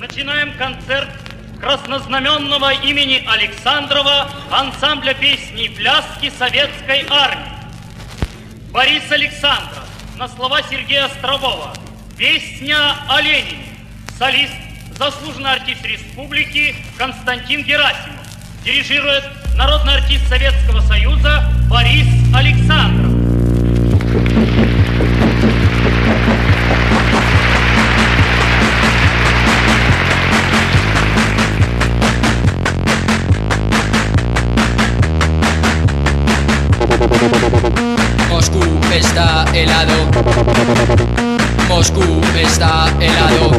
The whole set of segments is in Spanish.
Начинаем концерт краснознаменного имени Александрова ансамбля песни и пляски Советской Армии. Борис Александров на слова Сергея Острового. Песня о Ленине. Солист, заслуженный артист республики Константин Герасимов. Дирижирует народный артист Советского Союза Борис Александров. Moscú está helado. Moscú está helado.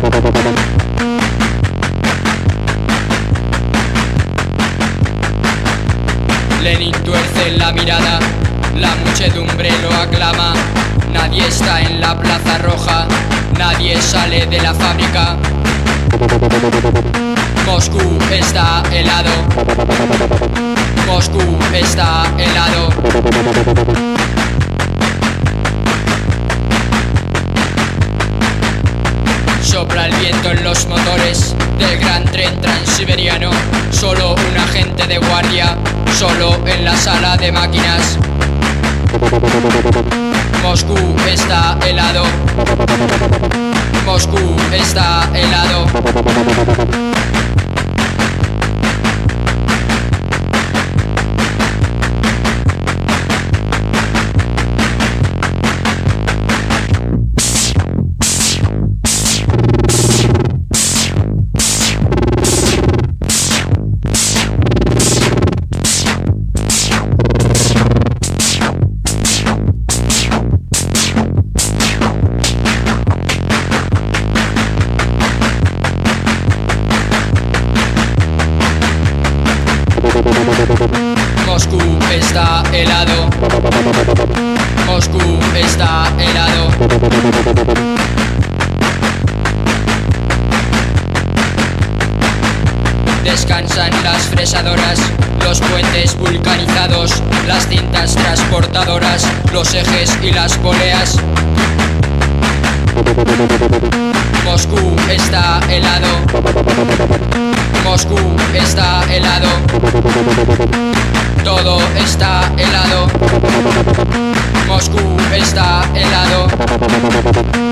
Lenin tuerce la mirada, la muchedumbre lo aclama. Nadie está en la plaza roja, nadie sale de la fábrica. Moscú está helado. Moscú está helado. Sopla el viento en los motores del gran tren transiberiano. Solo un agente de guardia, solo en la sala de máquinas. Moscú está helado. Moscú está helado. Moscú está helado. Moscú está helado. Descansan las fresadoras, los puentes vulcanizados, las cintas transportadoras, los ejes y las poleas. Moscú está helado. Moscú está helado. Está helado. Moscú está helado.